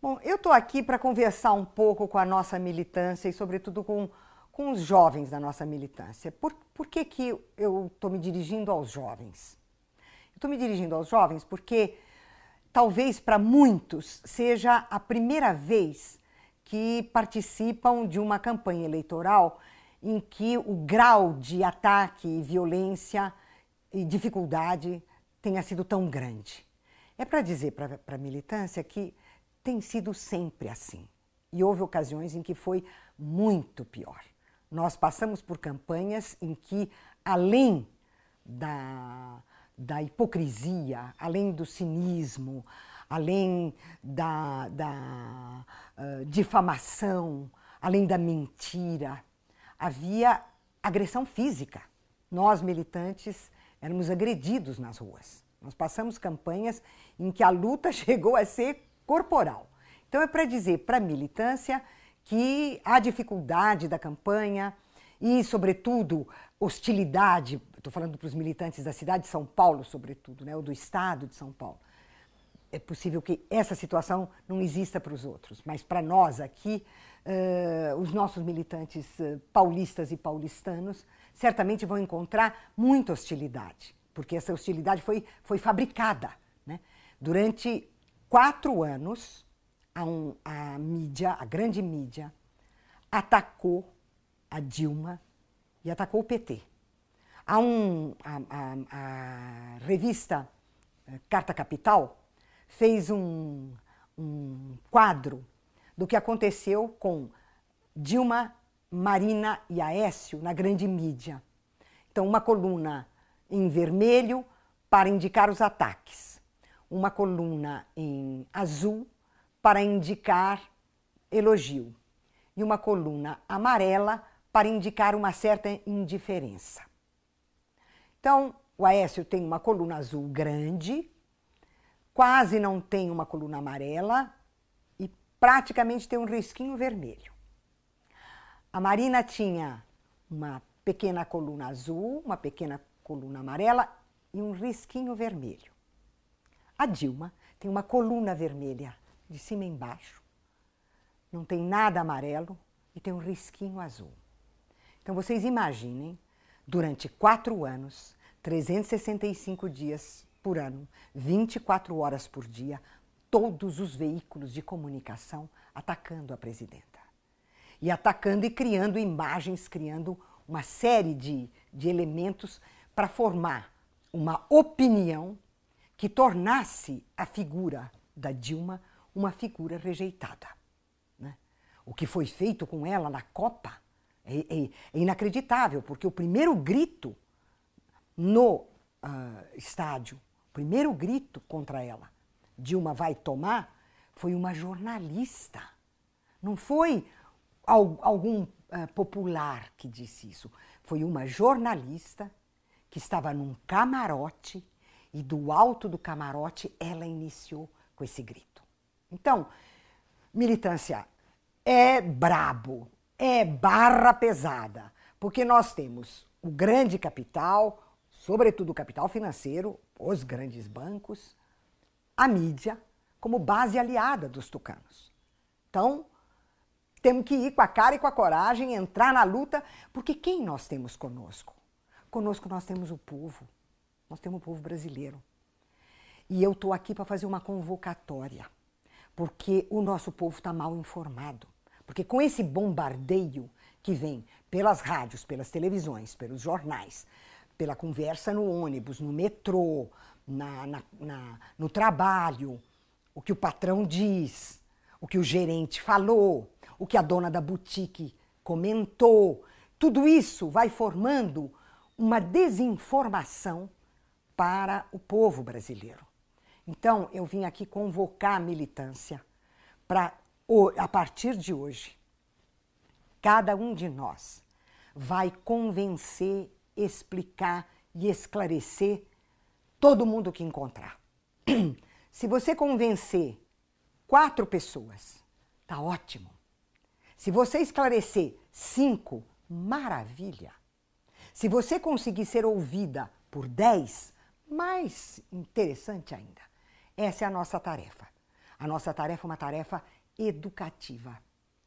Bom, eu estou aqui para conversar um pouco com a nossa militância e, sobretudo, com, com os jovens da nossa militância. Por, por que, que eu estou me dirigindo aos jovens? Estou me dirigindo aos jovens porque talvez para muitos seja a primeira vez que participam de uma campanha eleitoral em que o grau de ataque, violência e dificuldade tenha sido tão grande. É para dizer para a militância que tem sido sempre assim. E houve ocasiões em que foi muito pior. Nós passamos por campanhas em que, além da, da hipocrisia, além do cinismo, além da, da uh, difamação, além da mentira, havia agressão física. Nós, militantes, éramos agredidos nas ruas. Nós passamos campanhas em que a luta chegou a ser corporal. Então, é para dizer para a militância que a dificuldade da campanha e, sobretudo, hostilidade, estou falando para os militantes da cidade de São Paulo, sobretudo, né, ou do estado de São Paulo. É possível que essa situação não exista para os outros, mas para nós aqui, uh, os nossos militantes uh, paulistas e paulistanos certamente vão encontrar muita hostilidade, porque essa hostilidade foi, foi fabricada. Né? Durante quatro anos, a, um, a mídia, a grande mídia, atacou a Dilma e atacou o PT. Há um, a, a, a revista eh, Carta Capital fez um, um quadro do que aconteceu com Dilma, Marina e Aécio na grande mídia. Então, uma coluna em vermelho para indicar os ataques uma coluna em azul para indicar elogio e uma coluna amarela para indicar uma certa indiferença. Então, o Aécio tem uma coluna azul grande, quase não tem uma coluna amarela e praticamente tem um risquinho vermelho. A Marina tinha uma pequena coluna azul, uma pequena coluna amarela e um risquinho vermelho. A Dilma tem uma coluna vermelha de cima embaixo, não tem nada amarelo e tem um risquinho azul. Então vocês imaginem, durante quatro anos, 365 dias por ano, 24 horas por dia, todos os veículos de comunicação atacando a presidenta. E atacando e criando imagens, criando uma série de, de elementos para formar uma opinião que tornasse a figura da Dilma uma figura rejeitada. Né? O que foi feito com ela na Copa é, é, é inacreditável, porque o primeiro grito no uh, estádio, o primeiro grito contra ela, Dilma vai tomar, foi uma jornalista. Não foi algum uh, popular que disse isso. Foi uma jornalista que estava num camarote e do alto do camarote ela iniciou com esse grito. Então, militância é brabo, é barra pesada, porque nós temos o grande capital, sobretudo o capital financeiro, os grandes bancos, a mídia, como base aliada dos tucanos. Então, temos que ir com a cara e com a coragem, entrar na luta, porque quem nós temos conosco? Conosco nós temos o povo. Nós temos o povo brasileiro. E eu estou aqui para fazer uma convocatória, porque o nosso povo está mal informado. Porque com esse bombardeio que vem pelas rádios, pelas televisões, pelos jornais, pela conversa no ônibus, no metrô, na, na, na, no trabalho, o que o patrão diz, o que o gerente falou, o que a dona da boutique comentou, tudo isso vai formando uma desinformação para o povo brasileiro. Então, eu vim aqui convocar a militância para, a partir de hoje, cada um de nós vai convencer, explicar e esclarecer todo mundo que encontrar. Se você convencer quatro pessoas, tá ótimo. Se você esclarecer cinco, maravilha. Se você conseguir ser ouvida por dez, mais interessante ainda, essa é a nossa tarefa. A nossa tarefa é uma tarefa educativa,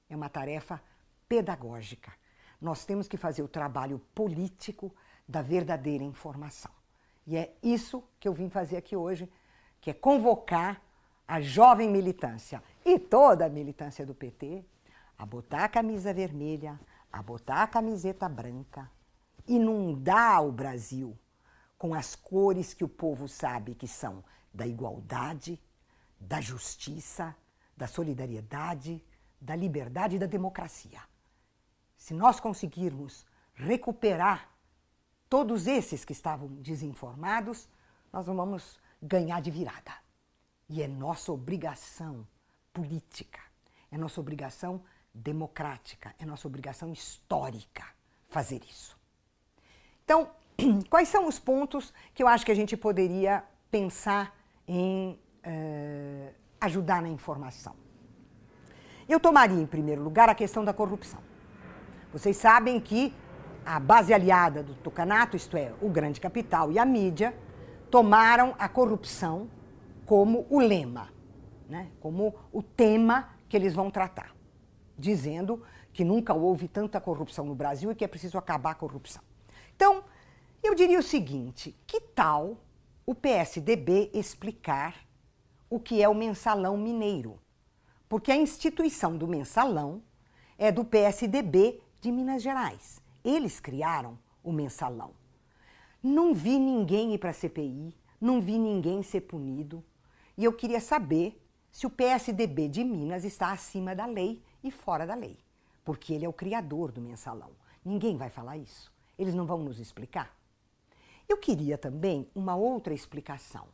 é uma tarefa pedagógica. Nós temos que fazer o trabalho político da verdadeira informação. E é isso que eu vim fazer aqui hoje, que é convocar a jovem militância e toda a militância do PT a botar a camisa vermelha, a botar a camiseta branca, inundar o Brasil com as cores que o povo sabe que são da igualdade, da justiça, da solidariedade, da liberdade e da democracia. Se nós conseguirmos recuperar todos esses que estavam desinformados, nós vamos ganhar de virada. E é nossa obrigação política, é nossa obrigação democrática, é nossa obrigação histórica fazer isso. Então, quais são os pontos que eu acho que a gente poderia pensar em uh, ajudar na informação? Eu tomaria, em primeiro lugar, a questão da corrupção. Vocês sabem que a base aliada do Tucanato, isto é, o grande capital e a mídia, tomaram a corrupção como o lema, né? como o tema que eles vão tratar, dizendo que nunca houve tanta corrupção no Brasil e que é preciso acabar a corrupção. Então, eu diria o seguinte: que tal o PSDB explicar o que é o mensalão mineiro? Porque a instituição do mensalão é do PSDB de Minas Gerais. Eles criaram o mensalão. Não vi ninguém ir para a CPI, não vi ninguém ser punido. E eu queria saber se o PSDB de Minas está acima da lei e fora da lei. Porque ele é o criador do mensalão. Ninguém vai falar isso. Eles não vão nos explicar? Eu queria também uma outra explicação.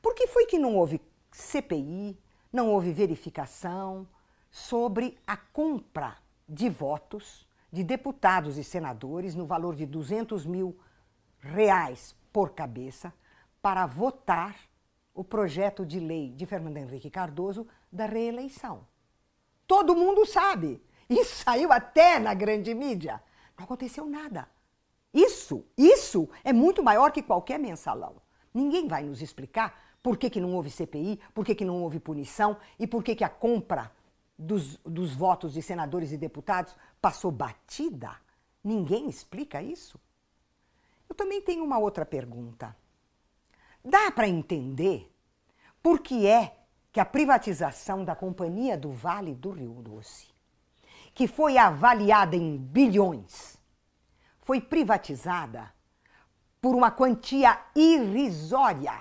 Por que foi que não houve CPI, não houve verificação sobre a compra de votos de deputados e senadores no valor de 200 mil reais por cabeça para votar o projeto de lei de Fernando Henrique Cardoso da reeleição? Todo mundo sabe. Isso saiu até na grande mídia. Não aconteceu nada. Isso, isso é muito maior que qualquer mensalão. Ninguém vai nos explicar por que, que não houve CPI, por que, que não houve punição e por que, que a compra dos, dos votos de senadores e deputados passou batida. Ninguém explica isso? Eu também tenho uma outra pergunta. Dá para entender por que é que a privatização da Companhia do Vale do Rio Doce, que foi avaliada em bilhões, foi privatizada por uma quantia irrisória.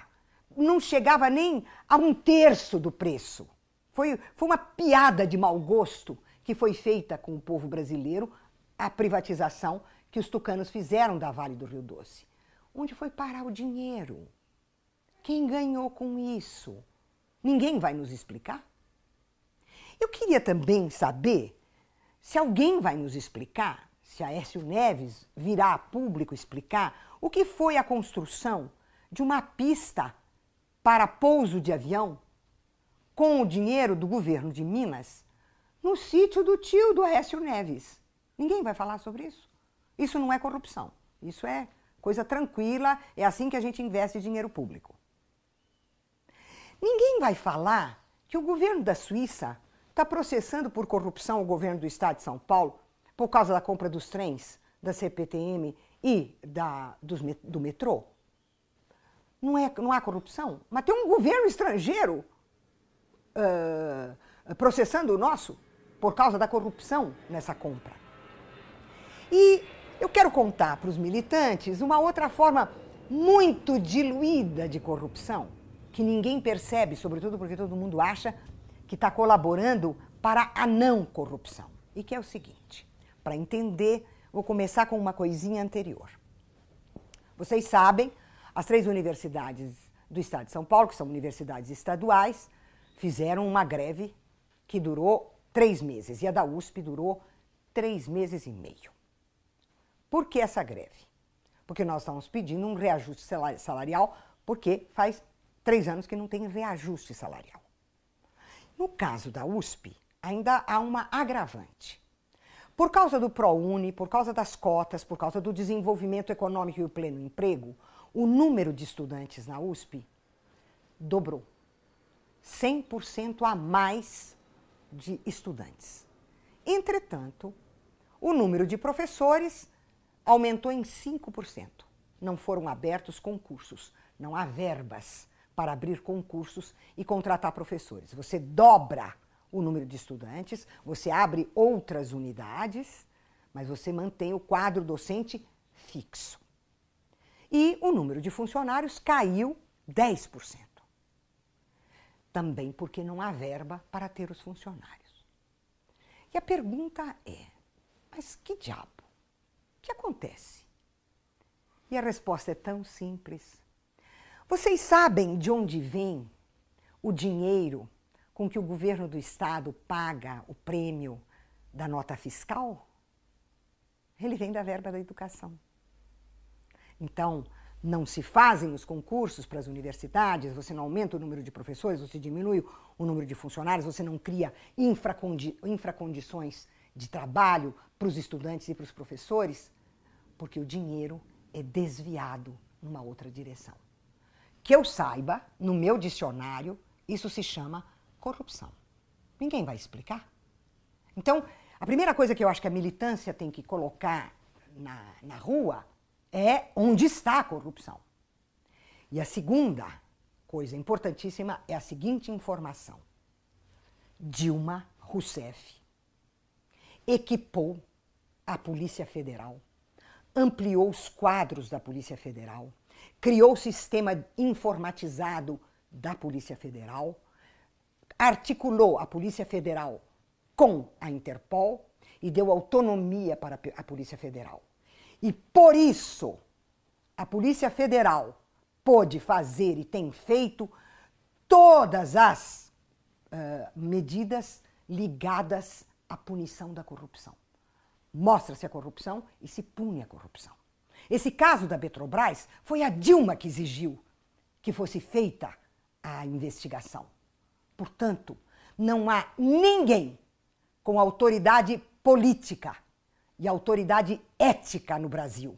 Não chegava nem a um terço do preço. Foi, foi uma piada de mau gosto que foi feita com o povo brasileiro a privatização que os tucanos fizeram da Vale do Rio Doce. Onde foi parar o dinheiro? Quem ganhou com isso? Ninguém vai nos explicar? Eu queria também saber se alguém vai nos explicar se Aécio Neves virá a público explicar o que foi a construção de uma pista para pouso de avião com o dinheiro do governo de Minas no sítio do tio do Aécio Neves. Ninguém vai falar sobre isso. Isso não é corrupção. Isso é coisa tranquila, é assim que a gente investe dinheiro público. Ninguém vai falar que o governo da Suíça está processando por corrupção o governo do estado de São Paulo por causa da compra dos trens da CPTM e da, dos, do metrô? Não, é, não há corrupção? Mas tem um governo estrangeiro uh, processando o nosso por causa da corrupção nessa compra. E eu quero contar para os militantes uma outra forma muito diluída de corrupção, que ninguém percebe, sobretudo porque todo mundo acha que está colaborando para a não corrupção. E que é o seguinte: para entender, vou começar com uma coisinha anterior. Vocês sabem, as três universidades do estado de São Paulo, que são universidades estaduais, fizeram uma greve que durou três meses e a da USP durou três meses e meio. Por que essa greve? Porque nós estamos pedindo um reajuste salarial, porque faz três anos que não tem reajuste salarial. No caso da USP, ainda há uma agravante. Por causa do ProUni, por causa das cotas, por causa do desenvolvimento econômico e o pleno emprego, o número de estudantes na USP dobrou. 100% a mais de estudantes. Entretanto, o número de professores aumentou em 5%. Não foram abertos concursos, não há verbas para abrir concursos e contratar professores. Você dobra o número de estudantes, você abre outras unidades, mas você mantém o quadro docente fixo. E o número de funcionários caiu 10%. Também porque não há verba para ter os funcionários. E a pergunta é: mas que diabo? O que acontece? E a resposta é tão simples. Vocês sabem de onde vem o dinheiro com que o governo do estado paga o prêmio da nota fiscal? Ele vem da verba da educação. Então, não se fazem os concursos para as universidades, você não aumenta o número de professores, você diminui o número de funcionários, você não cria infracondi infracondições de trabalho para os estudantes e para os professores, porque o dinheiro é desviado numa outra direção. Que eu saiba, no meu dicionário, isso se chama corrupção. Ninguém vai explicar. Então, a primeira coisa que eu acho que a militância tem que colocar na, na rua é onde está a corrupção. E a segunda coisa importantíssima é a seguinte informação: Dilma Rousseff equipou a Polícia Federal, ampliou os quadros da Polícia Federal, criou o sistema informatizado da Polícia Federal, articulou a Polícia Federal com a Interpol e deu autonomia para a Polícia Federal. E por isso, a Polícia Federal pôde fazer e tem feito todas as uh, medidas ligadas à punição da corrupção mostra-se a corrupção e se pune a corrupção. Esse caso da Petrobras foi a Dilma que exigiu que fosse feita a investigação. Portanto, não há ninguém com autoridade política e autoridade ética no Brasil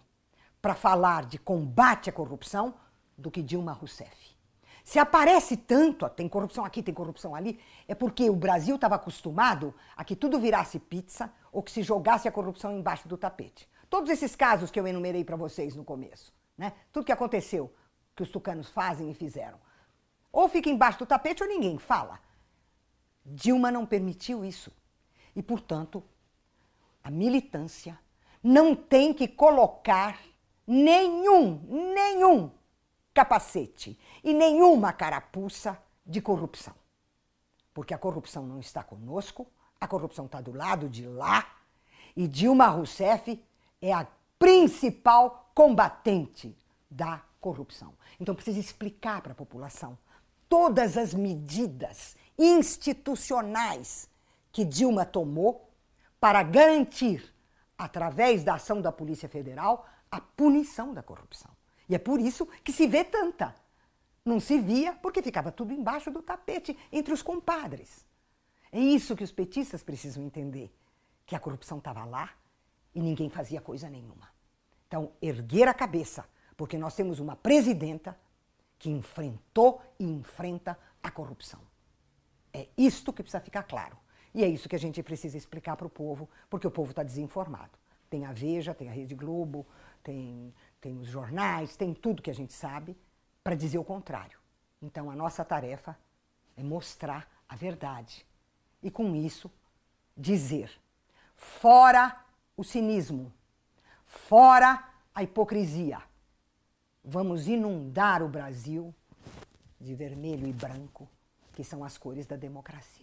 para falar de combate à corrupção do que Dilma Rousseff. Se aparece tanto, tem corrupção aqui, tem corrupção ali, é porque o Brasil estava acostumado a que tudo virasse pizza ou que se jogasse a corrupção embaixo do tapete. Todos esses casos que eu enumerei para vocês no começo, né? Tudo que aconteceu, que os tucanos fazem e fizeram. Ou fica embaixo do tapete ou ninguém fala. Dilma não permitiu isso. E, portanto, a militância não tem que colocar nenhum, nenhum capacete e nenhuma carapuça de corrupção. Porque a corrupção não está conosco, a corrupção está do lado de lá e Dilma Rousseff é a principal combatente da corrupção. Então precisa explicar para a população todas as medidas institucionais que Dilma tomou para garantir, através da ação da Polícia Federal, a punição da corrupção. E é por isso que se vê tanta. Não se via porque ficava tudo embaixo do tapete entre os compadres. É isso que os petistas precisam entender: que a corrupção estava lá e ninguém fazia coisa nenhuma. Então, erguer a cabeça, porque nós temos uma presidenta que enfrentou e enfrenta a corrupção. É isto que precisa ficar claro. E é isso que a gente precisa explicar para o povo, porque o povo está desinformado. Tem a Veja, tem a Rede Globo, tem tem os jornais, tem tudo que a gente sabe para dizer o contrário. Então a nossa tarefa é mostrar a verdade e com isso dizer fora o cinismo, fora a hipocrisia. Vamos inundar o Brasil de vermelho e branco, que são as cores da democracia.